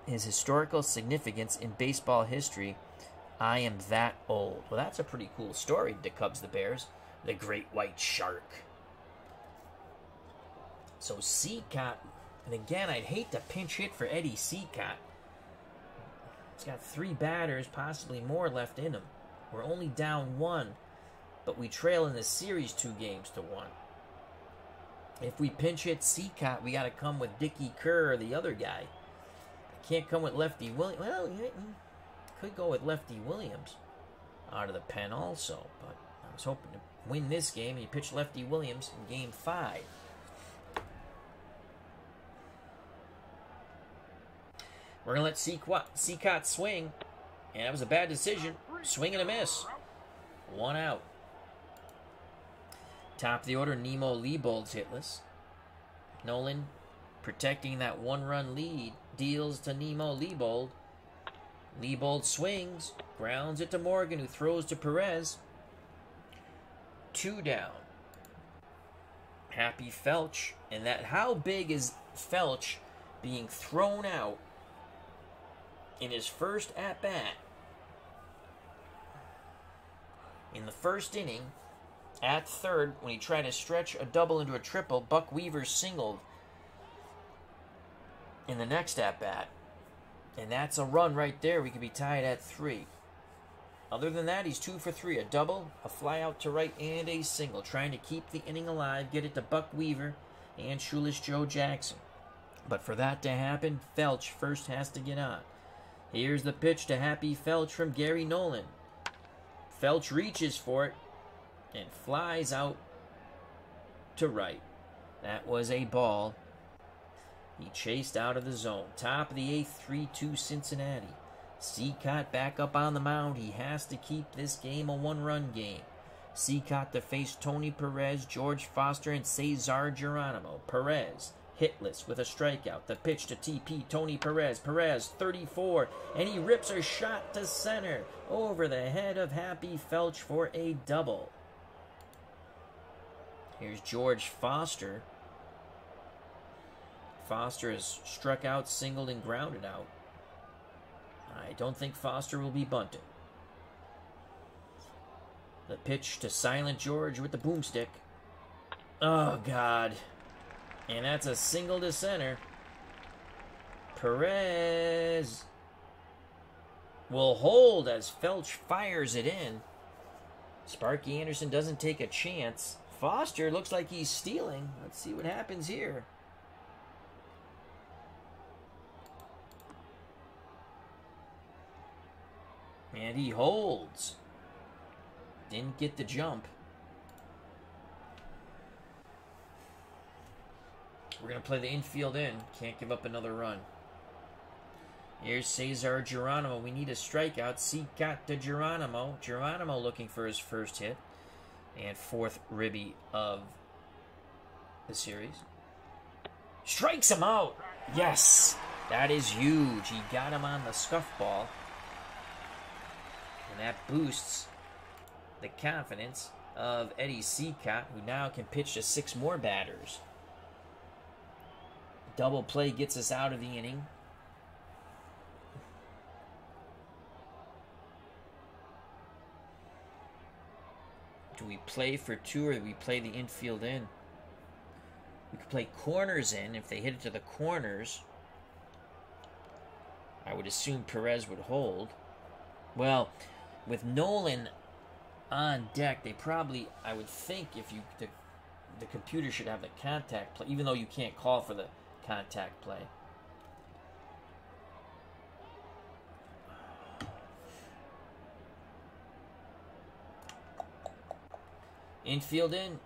his historical significance in baseball history. I am that old. Well, that's a pretty cool story, the Cubs, the Bears, the great white shark. So Cicotte, and again, I'd hate to pinch hit for Eddie Cicotte. He's got three batters, possibly more left in him. We're only down one, but we trail in the series two games to one. If we pinch hit Cicotte, we got to come with Dickey Kerr or the other guy. Can't come with Lefty Williams. Well, could go with Lefty Williams out of the pen also, but I was hoping to win this game. He pitched Lefty Williams in game five. We're going to let Cicotte swing. And that was a bad decision. Swing and a miss. One out. Top of the order, Nemo Leibold's hitless. Nolan protecting that one run lead deals to Nemo Leibold. Leibold swings, grounds it to Morgan, who throws to Perez. Two down. Happy Felch. And that, how big is Felch being thrown out in his first at bat? In the first inning, at third, when he tried to stretch a double into a triple, Buck Weaver singled in the next at bat. And that's a run right there. We could be tied at three. Other than that, he's two for three. A double, a fly out to right, and a single. Trying to keep the inning alive, get it to Buck Weaver and Shoeless Joe Jackson. But for that to happen, Felch first has to get on. Here's the pitch to Happy Felch from Gary Nolan. Felch reaches for it and flies out to right. That was a ball. He chased out of the zone. Top of the eighth, 3 2 Cincinnati. Cicotte back up on the mound. He has to keep this game a one run game. Cicotte to face Tony Perez, George Foster, and Cesar Geronimo. Perez hitless with a strikeout. The pitch to TP Tony Perez. Perez 34, and he rips a shot to center over the head of Happy Felch for a double. Here's George Foster. Foster has struck out, singled, and grounded out. I don't think Foster will be bunted. The pitch to Silent George with the boomstick. Oh, God. And that's a single to center. Perez will hold as Felch fires it in. Sparky Anderson doesn't take a chance. Foster looks like he's stealing. Let's see what happens here. And he holds. Didn't get the jump. We're going to play the infield in. Can't give up another run. Here's Cesar Geronimo. We need a strikeout. Cicotte to Geronimo. Geronimo looking for his first hit. And fourth ribby of the series. Strikes him out. Yes. That is huge. He got him on the scuff ball. And that boosts the confidence of Eddie Cicotte, who now can pitch to six more batters. Double play gets us out of the inning. Do we play for two or do we play the infield in? We could play corners in. If they hit it to the corners, I would assume Perez would hold. Well, with Nolan on deck, they probably, I would think, if you the, the computer should have the contact play, even though you can't call for the contact play. Infield in.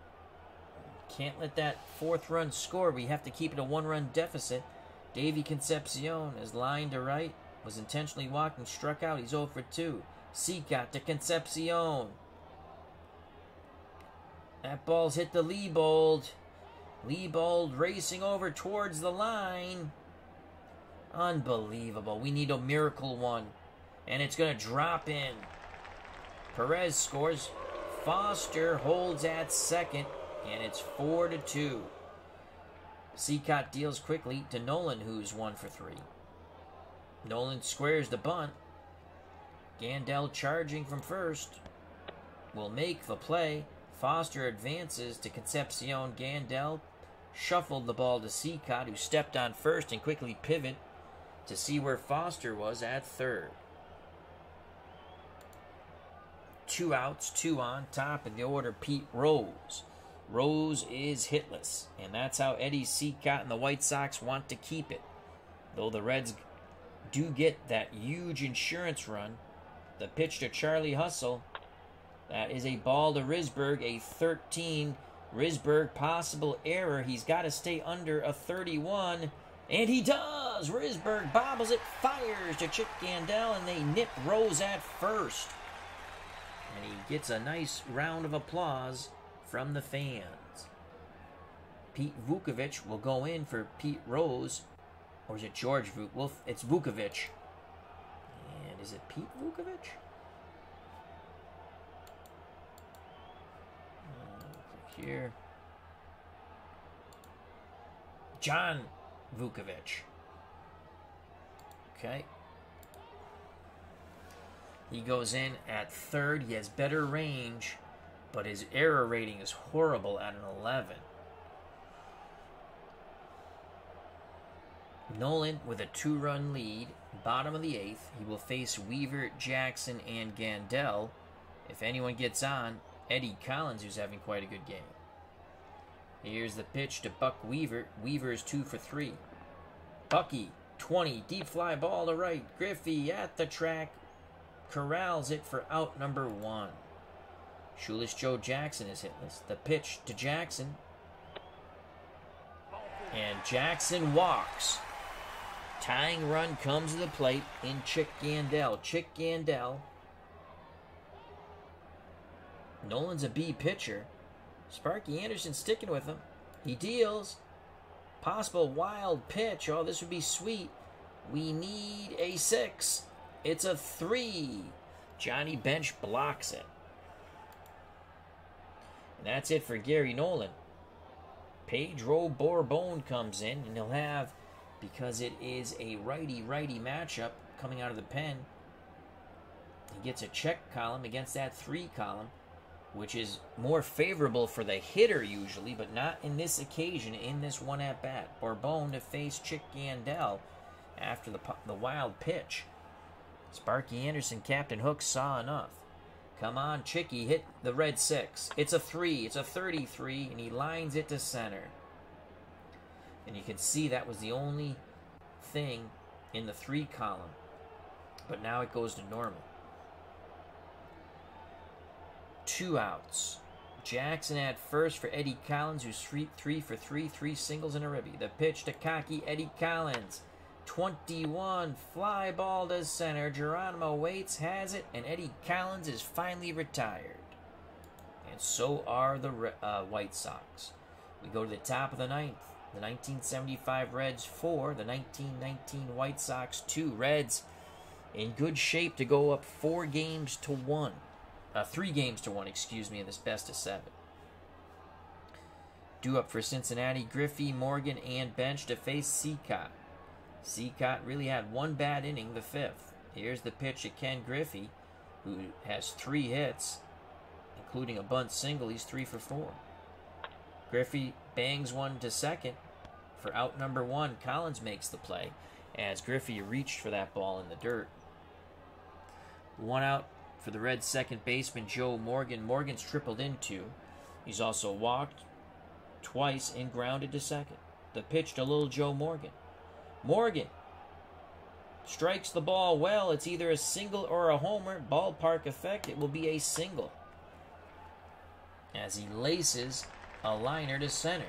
Can't let that fourth run score. We have to keep it a one run deficit. Davy Concepcion is lined to right. Was intentionally walking, struck out. He's 0 for 2. Cicotte to Concepcion. That ball's hit the Leibold. Leibold racing over towards the line. Unbelievable. We need a miracle one. And it's going to drop in. Perez scores. Foster holds at second. and it's four to two. Cicotte deals quickly to Nolan, who's one for three. Nolan squares the bunt. Gandil charging from first will make the play. Foster advances to Concepcion. Gandil shuffled the ball to Cicotte, who stepped on first and quickly pivot to see where Foster was at third. Two outs, two on, top of the order, Pete Rose. Rose is hitless, and that's how Eddie Cicotte and the White Sox want to keep it. Though the Reds do get that huge insurance run, the pitch to Charlie Hustle, that is a ball to Risberg, a 13. Risberg possible error. He's got to stay under a 31, and he does. Risberg bobbles it, fires to Chip Gandil, and they nip Rose at first. And he gets a nice round of applause from the fans. Pete Vukovich will go in for Pete Rose. Or is it George Vuk? Well, it's Vukovich. Is it Pete Vukovich? Uh, here. John Vukovich. Okay. He goes in at third. He has better range, but his error rating is horrible at an 11. Nolan with a two run lead, bottom of the eighth. He will face Weaver, Jackson, and Gandil. If anyone gets on, Eddie Collins, who's having quite a good game. Here's the pitch to Buck Weaver. Weaver is two for three. Bucky, 20, deep fly ball to right. Griffey at the track, corrals it for out number one. Shoeless Joe Jackson is hitless. The pitch to Jackson. And Jackson walks. Tying run comes to the plate in Chick Gandil. Chick Gandil. Nolan's a B pitcher. Sparky Anderson sticking with him. He deals. Possible wild pitch. Oh, this would be sweet. We need a six. It's a three. Johnny Bench blocks it. And that's it for Gary Nolan. Pedro Borbon comes in, and he'll have, because it is a righty righty matchup coming out of the pen, he gets a check column against that three column, which is more favorable for the hitter usually, but not in this occasion, in this one at bat. Borbon to face Chick Gandil after the, the wild pitch. Sparky Anderson, Captain Hook, saw enough. Come on, Chicky, hit the red six. It's a three, it's a 33, and he lines it to center. And you can see that was the only thing in the three column. But now it goes to normal. Two outs. Jackson at first for Eddie Collins, who's three, three for three, three singles and a ribby. The pitch to cocky Eddie Collins. 21. Fly ball to center. Geronimo waits, has it, and Eddie Collins is finally retired. And so are the uh, White Sox. We go to the top of the ninth. The 1975 Reds 4, the 1919 White Sox 2. Reds in good shape to go up four games to one. Uh, three games to one, excuse me, in this best of seven. Due up for Cincinnati, Griffey, Morgan, and Bench to face Cicotte. Cicotte really had one bad inning, the fifth. Here's the pitch at Ken Griffey, who has three hits, including a bunt single. He's three for four. Griffey bangs one to second for out number one. Collins makes the play as Griffey reached for that ball in the dirt. One out for the Red second baseman, Joe Morgan. Morgan's tripled into. He's also walked twice and grounded to second. The pitch to little Joe Morgan. Morgan strikes the ball well. It's either a single or a homer. Ballpark effect, it will be a single. As he laces a liner to center.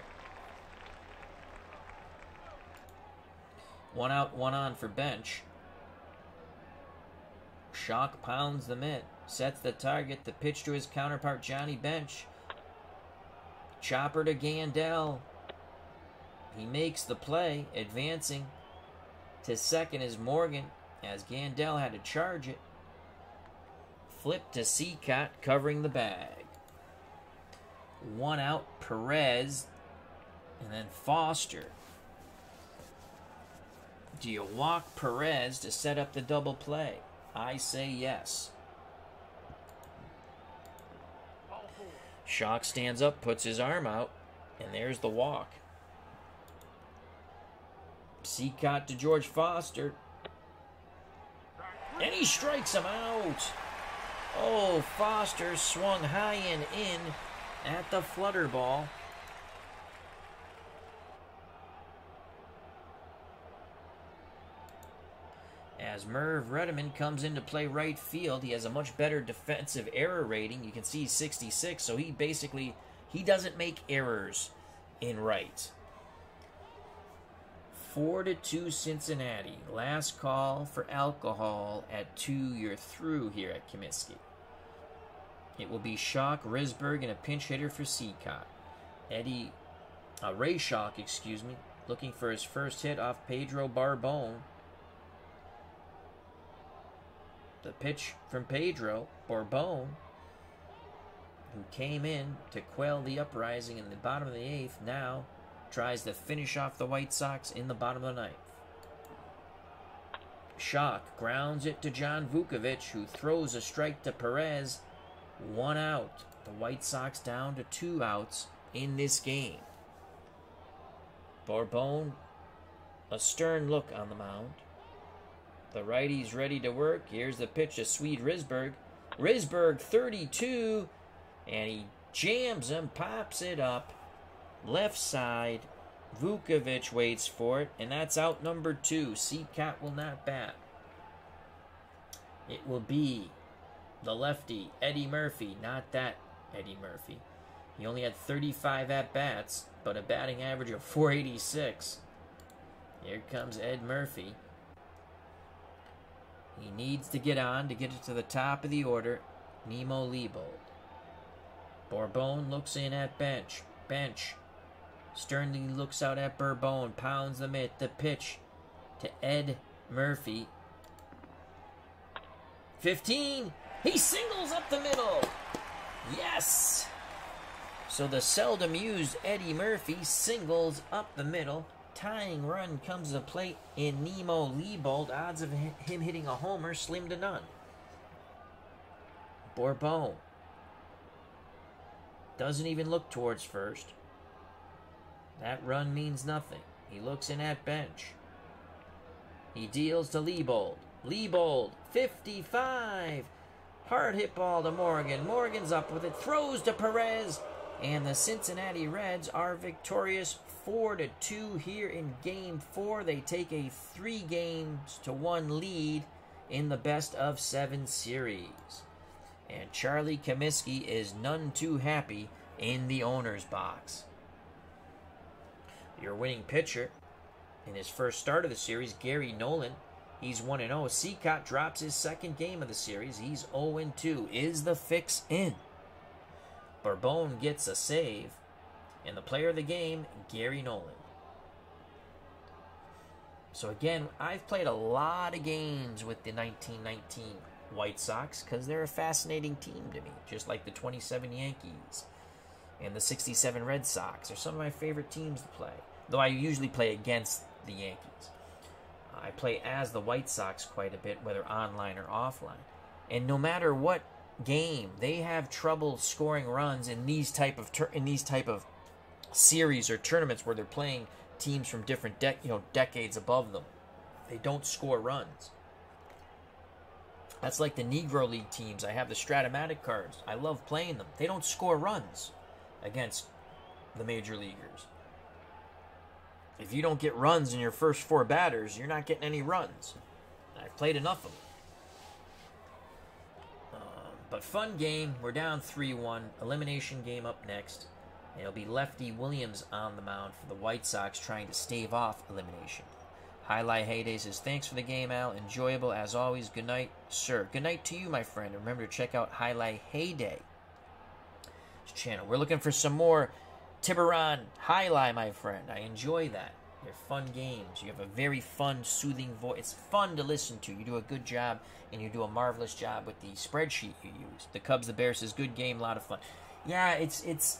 One out, one on for bench. Schalk pounds the mitt, sets the target, the pitch to his counterpart Johnny Bench. Chopper to Gandil. He makes the play, advancing to second is Morgan, as Gandil had to charge it. Flip to Cicotte, covering the bag. One out, Perez, and then Foster. Do you walk Perez to set up the double play? I say yes. Schalk stands up, puts his arm out, and there's the walk. Cicotte to George Foster. And he strikes him out. Oh, Foster swung high and in at the flutter ball. As Merv Rettenmund comes into play right field, he has a much better defensive error rating. You can see 66, so he basically he doesn't make errors in right. Four to two Cincinnati. Last call for alcohol at two. You're through here at Comiskey. It will be Schalk, Risberg, and a pinch hitter for Cicotte. Eddie, uh, Ray Schalk, excuse me, looking for his first hit off Pedro Borbon. The pitch from Pedro Borbon, who came in to quell the uprising in the bottom of the eighth, now tries to finish off the White Sox in the bottom of the ninth. Schalk grounds it to John Vukovich, who throws a strike to Perez. One out. The White Sox down to two outs in this game. Borbon, a stern look on the mound. The righty's ready to work. Here's the pitch to Swede Risberg. Risberg 32, and he jams him, pops it up left side. Vukovich waits for it, and that's out number two. Cicotte will not bat. It will be the lefty, Eddie Murphy, not that Eddie Murphy. He only had 35 at bats, but a batting average of 486. Here comes Ed Murphy. He needs to get on to get it to the top of the order. Nemo Leibold. Borbon looks in at bench. Bench. Sternly looks out at Borbon, pounds the mitt, the pitch to Ed Murphy. 15. He singles up the middle. Yes. So the seldom used Eddie Murphy singles up the middle. Tying run comes to plate in Nemo Leibold. Odds of him hitting a homer slim to none. Borbon doesn't even look towards first. That run means nothing. He looks in at bench. He deals to Leibold. Leibold, 55. Hard hit ball to Morgan. Morgan's up with it. Throws to Perez. And the Cincinnati Reds are victorious 4 to 2 here in game 4. They take a 3 games to 1 lead in the best of 7 series. And Charlie Comiskey is none too happy in the owner's box. Your winning pitcher in his first start of the series, Gary Nolan, he's 1 0. Cicotte drops his second game of the series. He's 0 2. Is the fix in? Borbon gets a save. And the player of the game, Gary Nolan. So again, I've played a lot of games with the 1919 White Sox because they're a fascinating team to me, just like the 27 Yankees and the 67 Red Sox are some of my favorite teams to play. Though I usually play against the Yankees. I play as the White Sox quite a bit, whether online or offline. And no matter what game, they have trouble scoring runs in these type of tur- in these type of series or tournaments where they're playing teams from different de- you know decades above them. They don't score runs. That's like the Negro League teams. I have the Strat-O-Matic cards. I love playing them. They don't score runs against the major leaguers. If you don't get runs in your first four batters, you're not getting any runs. I've played enough of them. But fun game. We're down 3 1. Elimination game up next. It'll be Lefty Williams on the mound for the White Sox trying to stave off elimination. Highlight Heyday says, Thanks for the game, Al. Enjoyable as always. Good night, sir. Good night to you, my friend. Remember to check out Highlight Heyday channel. We're looking for some more Tiburon Highlight, my friend. I enjoy that. They're fun games. You have a very fun, soothing voice. It's fun to listen to. You do a good job, and you do a marvelous job with the spreadsheet you use. The Cubs, the Bears is good game, a lot of fun. Yeah, it's it's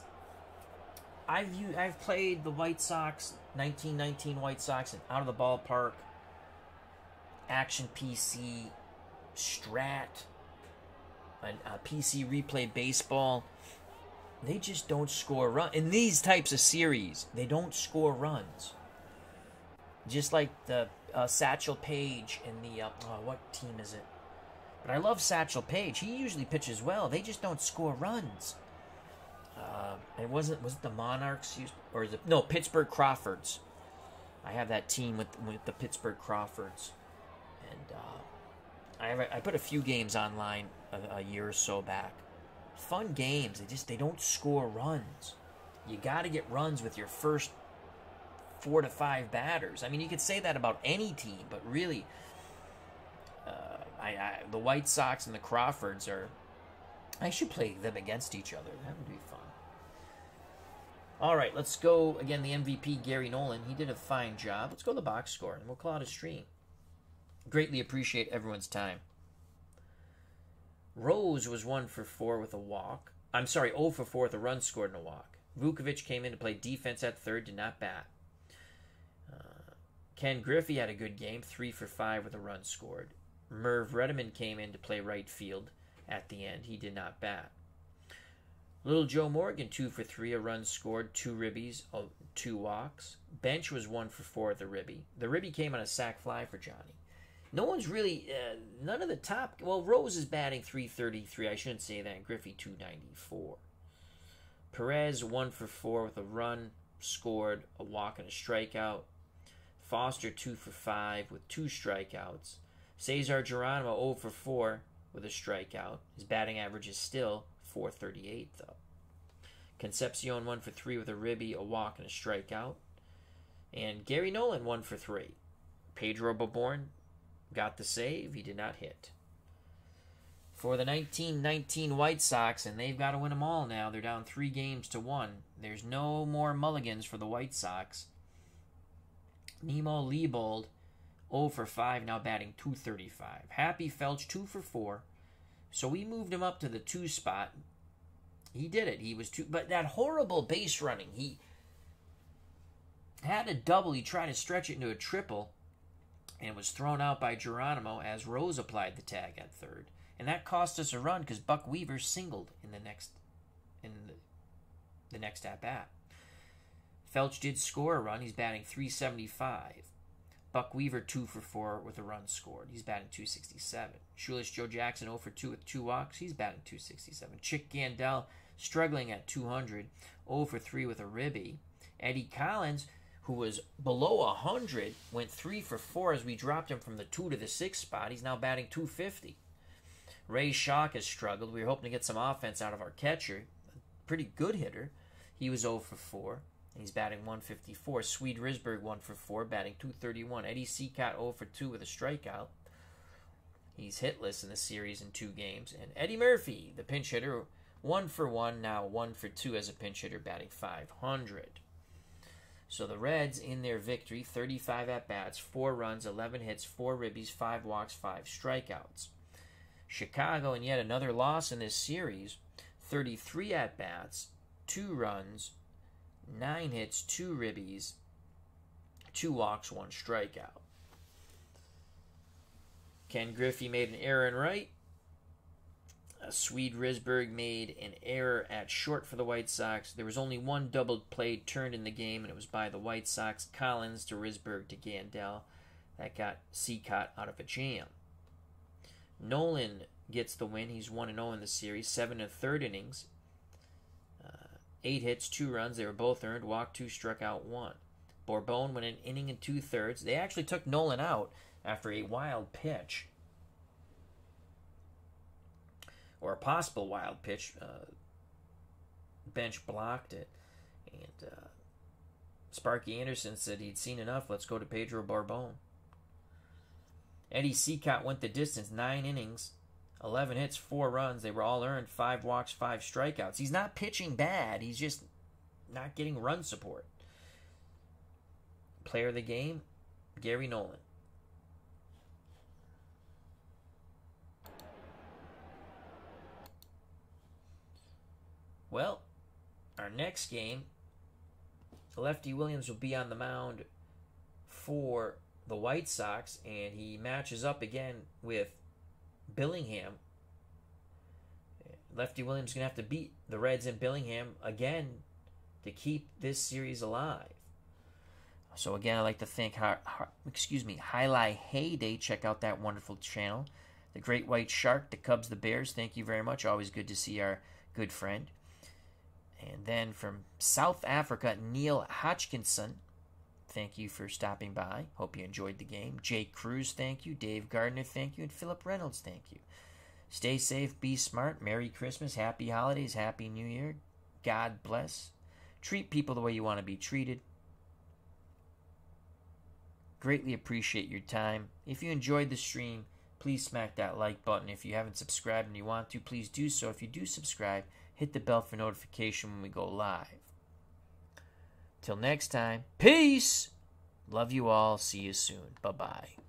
I've I've played the White Sox, 1919 White Sox, and out of the ballpark, Action PC, Strat, and PC Replay Baseball. They just don't score run in these types of series. They don't score runs. Just like the uh, Satchel Paige in the uh, oh, what team is it? But I love Satchel Paige. He usually pitches well. They just don't score runs. Uh, it wasn't was it the Monarchs used or it no Pittsburgh Crawfords? I have that team with with the Pittsburgh Crawfords, and uh, I have, I put a few games online a, a year or so back. Fun games. They just they don't score runs. You got to get runs with your first four to five batters. I mean, you could say that about any team, but really, uh, I, I the White Sox and the Crawfords are. I should play them against each other. That would be fun. All right, let's go again. The MVP, Gary Nolan, he did a fine job. Let's go to the box score, and we'll call it a stream. Greatly appreciate everyone's time. Rose was one for four with a walk. I'm sorry, 0 for four with a run scored and a walk. Vukovich came in to play defense at third, did not bat. Ken Griffey had a good game, three for five with a run scored. Merv Rettenmund came in to play right field at the end. He did not bat. Little Joe Morgan, two for three, a run scored, two ribbies, two walks. Bench was one for four at the ribby. The ribby came on a sac fly for Johnny. No one's really, uh, none of the top. Well, Rose is batting 333. I shouldn't say that. Griffey 294. Perez one for four with a run scored, a walk and a strikeout. Foster two for five with two strikeouts. Cesar Geronimo 0 for 4 with a strikeout. His batting average is still 438 though. Concepcion 1 for 3 with a ribby, a walk, and a strikeout. And Gary Nolan 1 for 3. Pedro Bourn got the save, he did not hit. For the 1919 White Sox, and they've got to win them all now. They're down three games to one. There's no more mulligans for the White Sox. Nemo Leibold 0 for 5, now batting 235. Happy Felch 2 for 4. So we moved him up to the two spot. He did it. He was two, but that horrible base running. He had a double. He tried to stretch it into a triple, and was thrown out by Geronimo as Rose applied the tag at third, and that cost us a run because Buck Weaver singled in the next in the, the next at bat. Felch did score a run. He's batting 375. Buck Weaver 2 for 4 with a run scored. He's batting 267. Shoeless Joe Jackson 0 for 2 with two walks. He's batting 267. Chick Gandil struggling at 200. 0 for 3 with a ribby. Eddie Collins, who was below 100, went 3 for 4 as we dropped him from the 2 to the 6 spot. He's now batting 250. Ray Schalk has struggled. We were hoping to get some offense out of our catcher. Pretty good hitter. He was 0 for 4. He's batting 154. Swede Risberg 1 for 4, batting 231. Eddie Cicotte 0 for 2 with a strikeout. He's hitless in the series in two games. And Eddie Murphy, the pinch hitter, 1 for 1, now 1 for 2 as a pinch hitter, batting 500. So the Reds, in their victory, 35 at bats, 4 runs, 11 hits, 4 ribbies, 5 walks, 5 strikeouts. Chicago, and yet another loss in this series, 33 at bats, 2 runs, nine hits, two ribbies, two walks, one strikeout. Ken Griffey made an error in right. Uh, Swede Risberg made an error at short for the White Sox. There was only one double play turned in the game, and it was by the White Sox. Collins to Risberg to Gandil. That got Cicotte out of a jam. Nolan gets the win. He's 1 0 in the series, 7 and third innings. Eight hits, two runs. They were both earned. Walked two, struck out one. Borbon went an inning and two thirds. They actually took Nolan out after a wild pitch, or a possible wild pitch. Uh, bench blocked it, and uh, Sparky Anderson said he'd seen enough. Let's go to Pedro Borbon. Eddie Cicotte went the distance, nine innings, 11 hits, 4 runs. They were all earned, 5 walks, 5 strikeouts. He's not pitching bad. He's just not getting run support. Player of the game, Gary Nolan. Well, our next game Lefty Williams will be on the mound for the White Sox, and he matches up again with Billingham. Lefty Williams is going to have to beat the Reds in Billingham again to keep this series alive. So again, I'd like to thank, excuse me, Highlight Heyday. Check out that wonderful channel. The Great White Shark, the Cubs, the Bears. Thank you very much. Always good to see our good friend. And then from South Africa, Neil Hodgkinson. Thank you for stopping by. Hope you enjoyed the game. Jake Cruz, thank you. Dave Gardner, thank you. And Philip Reynolds, thank you. Stay safe, be smart. Merry Christmas, Happy Holidays, Happy New Year. God bless. Treat people the way you want to be treated. Greatly appreciate your time. If you enjoyed the stream, please smack that like button. If you haven't subscribed and you want to, please do so. If you do subscribe, hit the bell for notification when we go live. Till next time, peace. Love you all. See you soon. Bye bye.